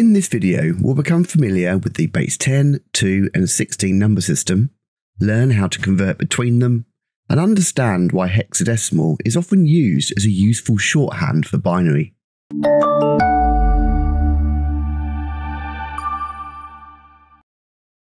In this video, we'll become familiar with the base 10, 2, and 16 number system, learn how to convert between them, and understand why hexadecimal is often used as a useful shorthand for binary.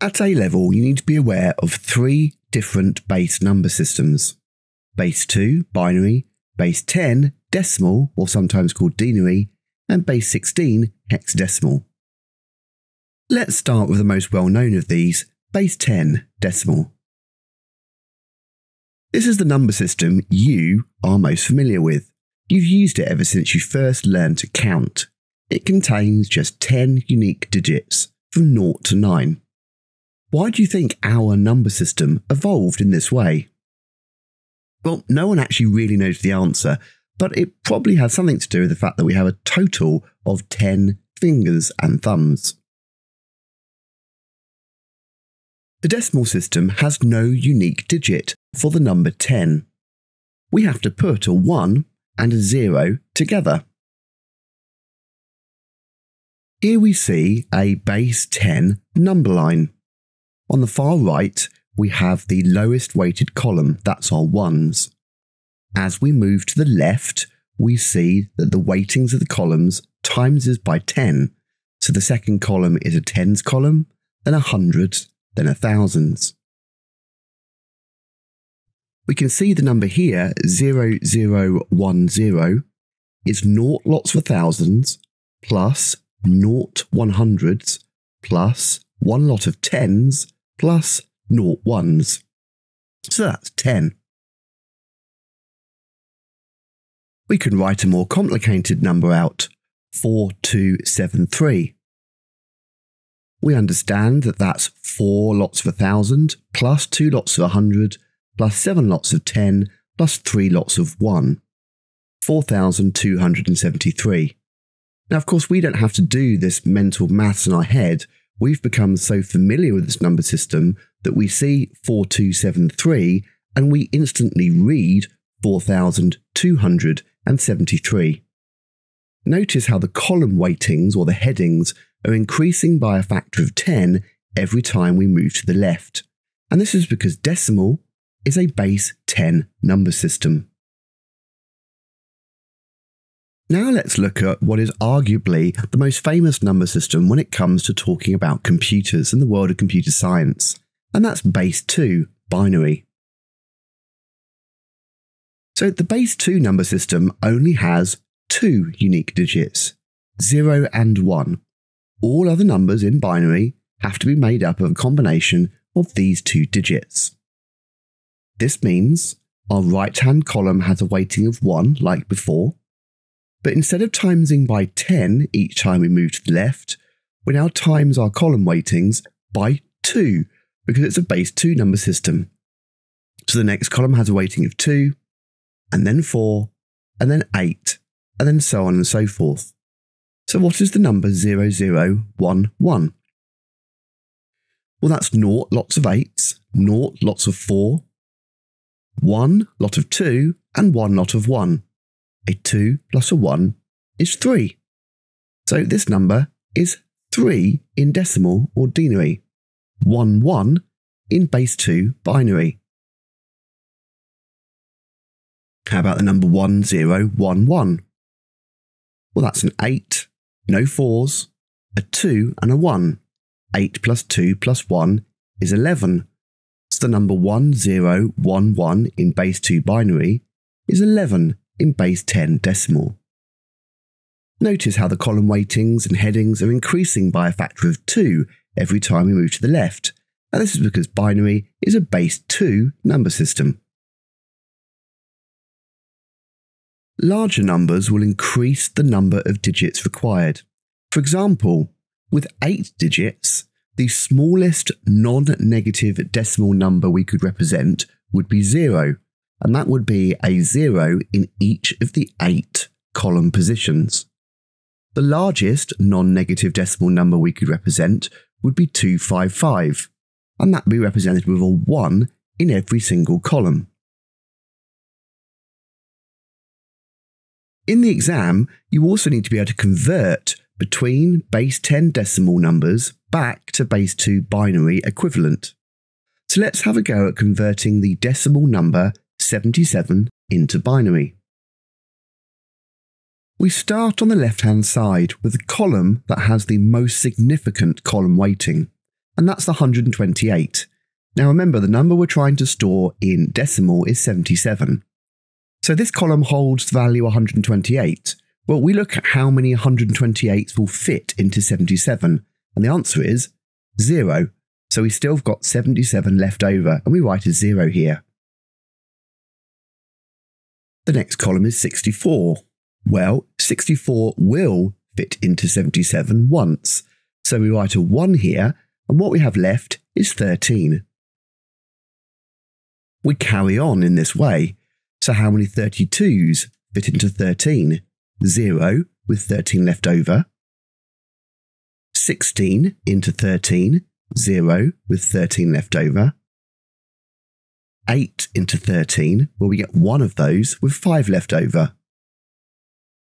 At A level, you need to be aware of three different base number systems. Base 2, binary, base 10, decimal, or sometimes called denary, and base 16, hexadecimal. Let's start with the most well known of these, base 10, decimal. This is the number system you are most familiar with. You've used it ever since you first learned to count. It contains just 10 unique digits, from 0 to 9. Why do you think our number system evolved in this way? Well, no one actually really knows the answer, but it probably has something to do with the fact that we have a total of 10 fingers and thumbs. The decimal system has no unique digit for the number 10. We have to put a 1 and a 0 together. Here we see a base 10 number line. On the far right, we have the lowest weighted column, that's our ones. As we move to the left, we see that the weightings of the columns times is by 10. So the second column is a tens column, then a hundreds, then a thousands. We can see the number here, 0010, is naught lots of thousands plus naught one hundreds plus one lot of tens plus naught ones. So that's 10. We can write a more complicated number out, 4273. We understand that that's 4 lots of a thousand, plus 2 lots of a hundred, plus 7 lots of 10, plus 3 lots of 1. 4,273. Now, of course, we don't have to do this mental maths in our head we've become so familiar with this number system that we see 4273 and we instantly read 4273. Notice how the column weightings or the headings are increasing by a factor of 10 every time we move to the left. And this is because decimal is a base 10 number system. Now let's look at what is arguably the most famous number system when it comes to talking about computers and the world of computer science, and that's base 2, binary. So the base 2 number system only has two unique digits, 0 and 1. All other numbers in binary have to be made up of a combination of these two digits. This means our right hand column has a weighting of 1 like before, but instead of timesing by 10 each time we move to the left, we now times our column weightings by 2 because it's a base 2 number system. So the next column has a weighting of 2, and then 4, and then 8, and then so on and so forth. So what is the number 0011? Well, that's naught lots of 8s, naught lots of 4, 1 lot of 2, and 1 lot of 1 a 2 plus a 1 is 3. So this number is 3 in decimal or denary, 1 1 in base 2 binary. How about the number 1011? Well, that's an 8, no 4s, a 2 and a 1. 8 plus 2 plus 1 is 11. So the number 1011 in base 2 binary is 11 in base 10 decimal. Notice how the column weightings and headings are increasing by a factor of 2 every time we move to the left, and this is because binary is a base 2 number system. Larger numbers will increase the number of digits required. For example, with 8 digits, the smallest non-negative decimal number we could represent would be 0, and that would be a zero in each of the eight column positions. The largest non negative decimal number we could represent would be 255, and that would be represented with a 1 in every single column. In the exam, you also need to be able to convert between base 10 decimal numbers back to base 2 binary equivalent. So let's have a go at converting the decimal number 77 into binary. We start on the left hand side with the column that has the most significant column weighting, and that's the 128. Now remember, the number we're trying to store in decimal is 77. So this column holds the value 128. Well, we look at how many 128s will fit into 77, and the answer is 0. So we still have got 77 left over, and we write a 0 here. The next column is 64. Well, 64 will fit into 77 once, so we write a 1 here, and what we have left is 13. We carry on in this way, so how many 32s fit into 13? 0 with 13 left over. 16 into 13, 0 with 13 left over. 8 into 13, where we get one of those with 5 left over.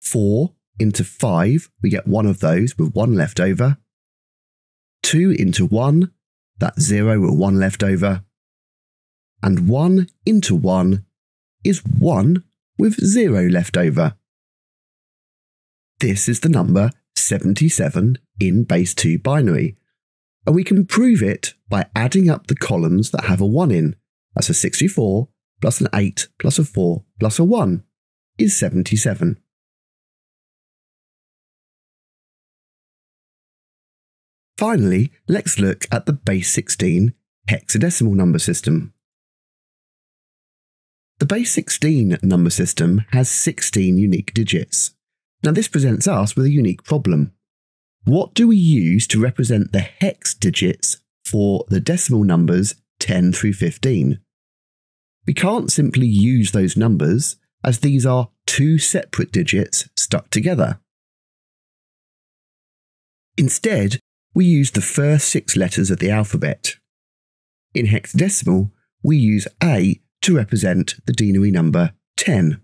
4 into 5, we get one of those with 1 left over. 2 into 1, that's 0 with 1 left over. And 1 into 1 is 1 with 0 left over. This is the number 77 in base 2 binary, and we can prove it by adding up the columns that have a 1 in. That's a 64 plus an 8 plus a 4 plus a 1 is 77. Finally, let's look at the base 16 hexadecimal number system. The base 16 number system has 16 unique digits. Now, this presents us with a unique problem. What do we use to represent the hex digits for the decimal numbers 10 through 15? We can't simply use those numbers as these are two separate digits stuck together. Instead, we use the first six letters of the alphabet. In hexadecimal, we use A to represent the denary number 10.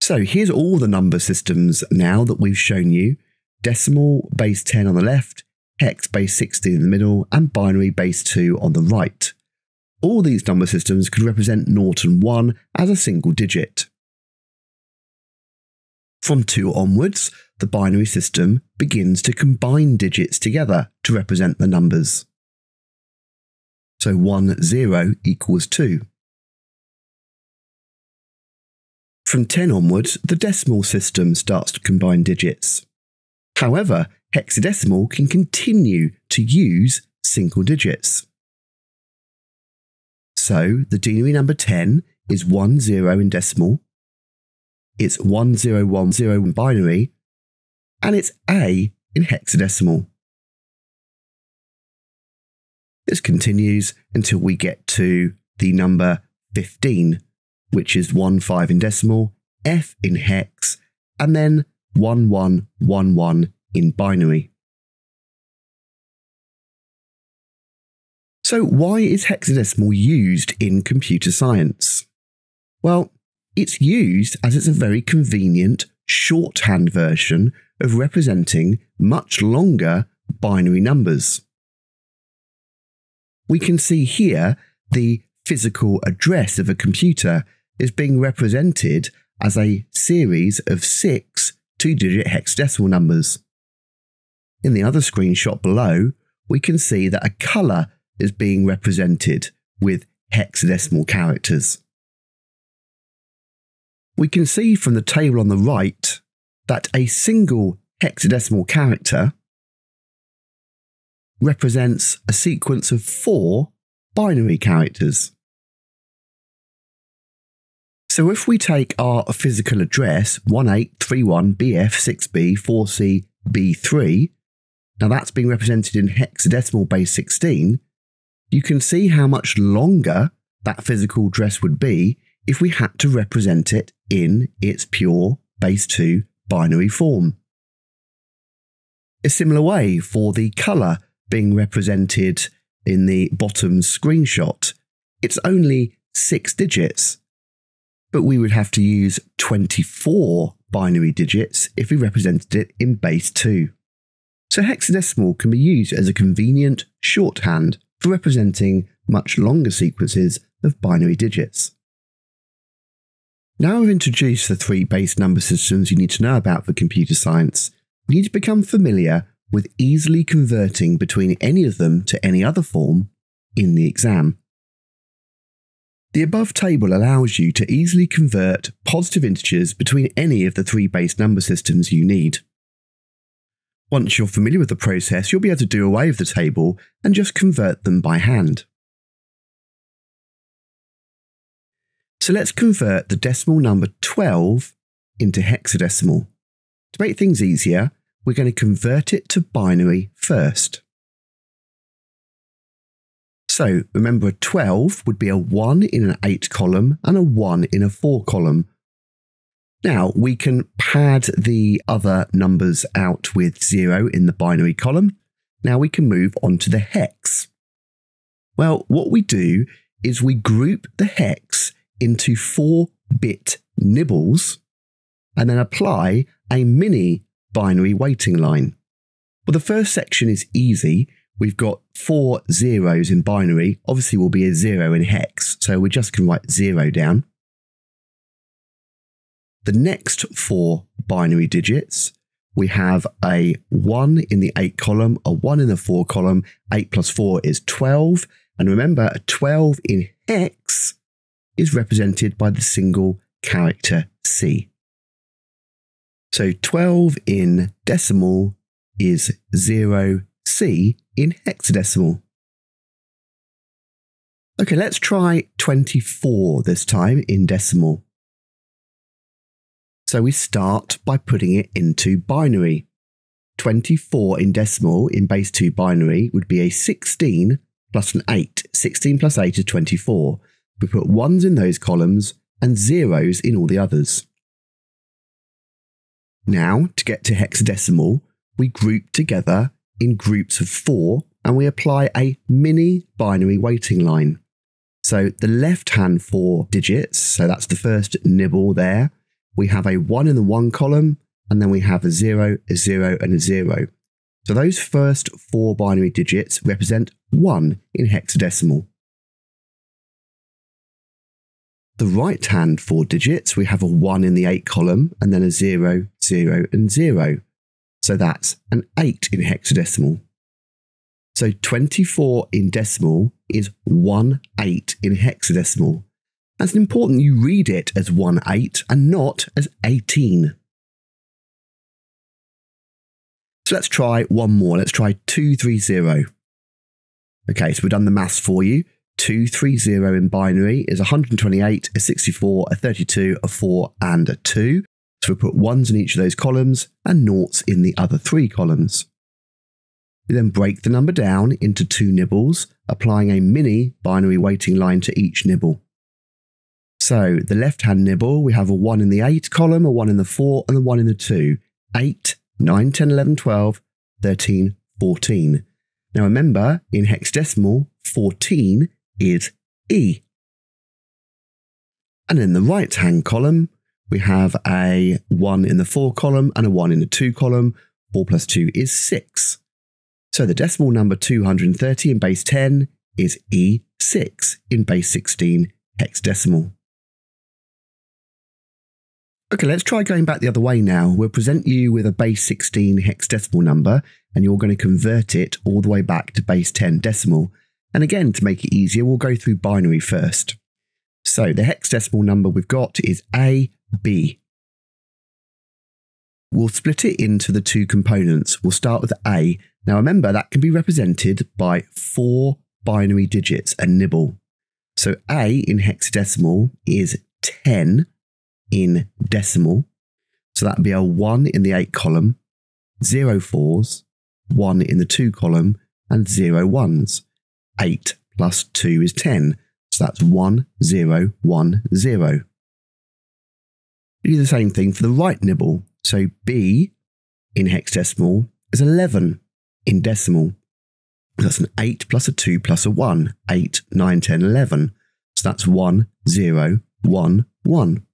So here's all the number systems now that we've shown you. Decimal base 10 on the left, hex base 16 in the middle, and binary base 2 on the right. All these number systems could represent 0 and 1 as a single digit. From 2 onwards, the binary system begins to combine digits together to represent the numbers. So 1, 0 equals 2. From 10 onwards, the decimal system starts to combine digits. However, hexadecimal can continue to use single digits. So the denary number 10 is 1 0 in decimal, it's 1010 in binary, and it's A in hexadecimal. This continues until we get to the number 15, which is 1 5 in decimal, F in hex, and then 1111 in binary. So, why is hexadecimal used in computer science? Well, it's used as it's a very convenient shorthand version of representing much longer binary numbers we can see here the physical address of a computer is being represented as a series of six two digit hexadecimal numbers. In the other screenshot below, we can see that a colour is being represented with hexadecimal characters. We can see from the table on the right that a single hexadecimal character represents a sequence of four binary characters. So if we take our physical address 1831BF6B4CB3, now that's being represented in hexadecimal base 16, you can see how much longer that physical address would be if we had to represent it in its pure base 2 binary form. A similar way for the colour being represented in the bottom screenshot, it's only six digits. But we would have to use 24 binary digits if we represented it in base 2. So hexadecimal can be used as a convenient shorthand for representing much longer sequences of binary digits. Now we've introduced the three base number systems you need to know about for computer science, we need to become familiar with easily converting between any of them to any other form in the exam. The above table allows you to easily convert positive integers between any of the three base number systems you need. Once you're familiar with the process, you'll be able to do away with the table and just convert them by hand. So let's convert the decimal number 12 into hexadecimal. To make things easier, we're going to convert it to binary first. So remember a 12 would be a 1 in an 8 column and a 1 in a 4 column. Now we can pad the other numbers out with 0 in the binary column. Now we can move on to the hex. Well, what we do is we group the hex into 4 bit nibbles and then apply a mini binary weighting line. Well, the first section is easy. We've got four zeros in binary. Obviously, will be a zero in hex, so we just can write zero down. The next four binary digits, we have a 1 in the 8 column, a 1 in the 4 column. 8 plus 4 is 12. And remember, a 12 in hex is represented by the single character C. So 12 in decimal is 0C in hexadecimal. Okay, let's try 24 this time in decimal. So we start by putting it into binary. 24 in decimal in base 2 binary would be a 16 plus an 8. 16 plus 8 is 24. We put ones in those columns and zeros in all the others. Now, to get to hexadecimal, we group together in groups of four and we apply a mini binary weighting line. So the left hand four digits, so that's the first nibble there, we have a one in the one column and then we have a zero, a zero, and a zero. So those first four binary digits represent one in hexadecimal. The right hand four digits, we have a 1 in the 8 column and then a 0, 0, and 0. So that's an 8 in hexadecimal. So 24 in decimal is 1 8 in hexadecimal. That's important you read it as 1 8 and not as 18. So let's try one more. Let's try 230. Okay, so we've done the maths for you. 230 in binary is 128, a 64, a 32, a 4, and a 2. So we put ones in each of those columns and noughts in the other three columns. We then break the number down into two nibbles, applying a mini binary weighting line to each nibble. So the left hand nibble, we have a 1 in the 8 column, a 1 in the 4, and a 1 in the 2. 8, 9, 10, 11, 12, 13, 14. Now remember, in hexadecimal, 14 is E. And in the right hand column, we have a 1 in the 4 column and a 1 in the 2 column. 4 plus 2 is 6. So the decimal number 230 in base 10 is E6 in base 16 hexadecimal. Okay, let's try going back the other way now. We'll present you with a base 16 hexadecimal number, and you're going to convert it all the way back to base 10 decimal. And again, to make it easier, we'll go through binary first. So the hexadecimal number we've got is AB. We'll split it into the two components. We'll start with A. Now remember, that can be represented by four binary digits, a nibble. So A in hexadecimal is 10 in decimal. So that would be a 1 in the 8 column, 0 fours, 1 in the 2 column, and 0 ones. 8 plus 2 is 10. So that's 1, 0, 1, 0. We do the same thing for the right nibble. So B in hexadecimal is 11 in decimal. That's an 8 plus a 2 plus a 1. 8, 9, 10, 11. So that's 1, 0, 1, 1.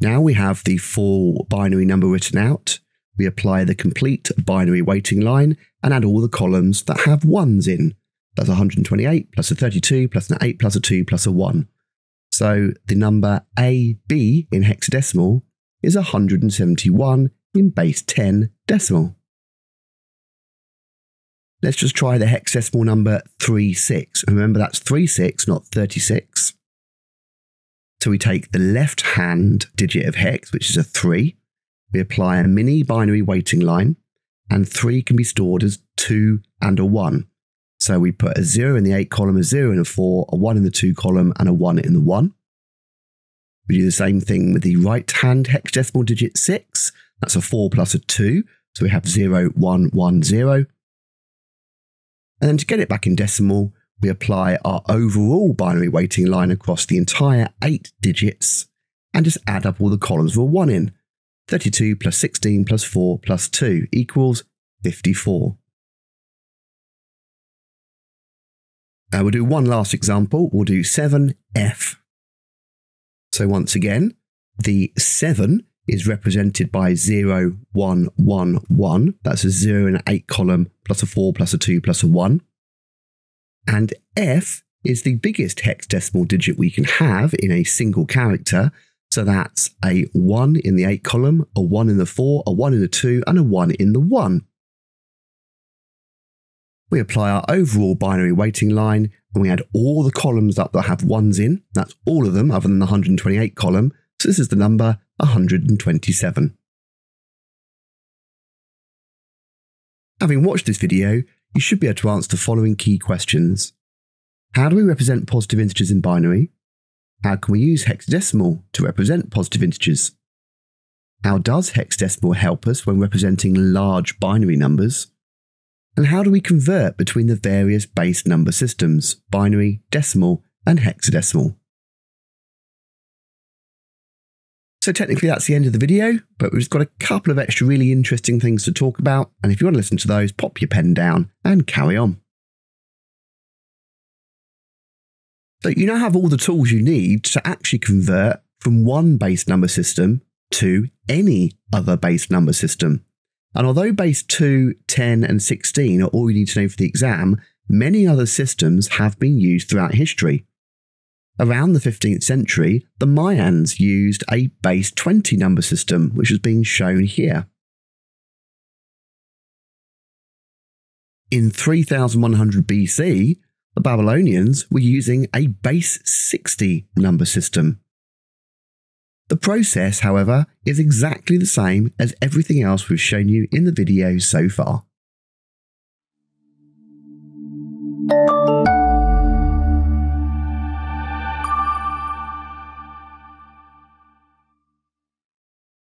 Now we have the full binary number written out. We apply the complete binary weighting line and add all the columns that have ones in. That's 128 plus a 32 plus an 8 plus a 2 plus a 1. So the number AB in hexadecimal is 171 in base 10 decimal. Let's just try the hexadecimal number 36. Remember that's 36, not 36. So we take the left hand digit of hex, which is a 3. We apply a mini binary weighting line, and 3 can be stored as 2 and a 1. So we put a 0 in the 8 column, a 0 in a 4, a 1 in the 2 column, and a 1 in the 1. We do the same thing with the right hand hexadecimal digit 6. That's a 4 plus a 2. So we have 0, 1, 1, 0. And then to get it back in decimal, we apply our overall binary weighting line across the entire 8 digits and just add up all the columns a 1 in. 32 plus 16 plus 4 plus 2 equals 54. Uh, we'll do one last example. We'll do 7F. So once again, the 7 is represented by 0, 1, 1, 1. That's a 0 in an 8 column, plus a 4, plus a 2, plus a 1. And F is the biggest hexadecimal digit we can have in a single character. So that's a 1 in the 8 column, a 1 in the 4, a 1 in the 2, and a 1 in the 1. We apply our overall binary weighting line and we add all the columns up that have 1s in. That's all of them other than the 128 column. So this is the number 127. Having watched this video, you should be able to answer the following key questions. How do we represent positive integers in binary? How can we use hexadecimal to represent positive integers? How does hexadecimal help us when representing large binary numbers? And how do we convert between the various base number systems, binary, decimal, and hexadecimal? So technically that's the end of the video, but we've got a couple of extra really interesting things to talk about. And if you want to listen to those, pop your pen down and carry on. So you now have all the tools you need to actually convert from one base number system to any other base number system. And although base 2, 10, and 16 are all you need to know for the exam, many other systems have been used throughout history. Around the 15th century, the Mayans used a base 20 number system, which is being shown here. In 3100 BC, the Babylonians were using a base 60 number system. The process, however, is exactly the same as everything else we've shown you in the video so far.